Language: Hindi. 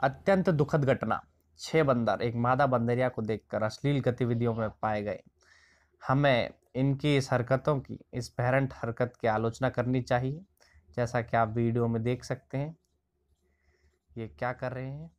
अत्यंत दुखद घटना। छह बंदर, एक मादा बंदरिया को देखकर अश्लील गतिविधियों में पाए गए। हमें इनकी इस हरकतों की, इस पेरेंट हरकत की आलोचना करनी चाहिए, जैसा कि आप वीडियो में देख सकते हैं। ये क्या कर रहे हैं?